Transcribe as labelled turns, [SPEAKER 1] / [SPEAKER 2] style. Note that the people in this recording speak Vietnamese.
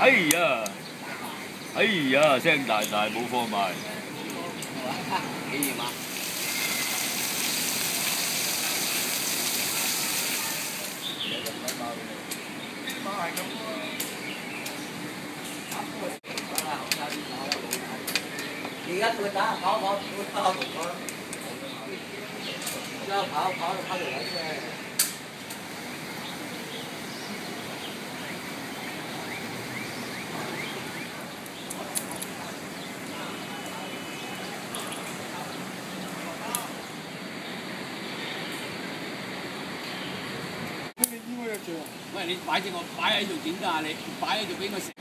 [SPEAKER 1] 哎呀，哎呀，声大大冇货卖。
[SPEAKER 2] 几严啊？而家佢打跑跑跑跑跑，而家跑跑跑条位啫。 喂，你擺正我擺喺度點㗎？你擺喺度俾我食。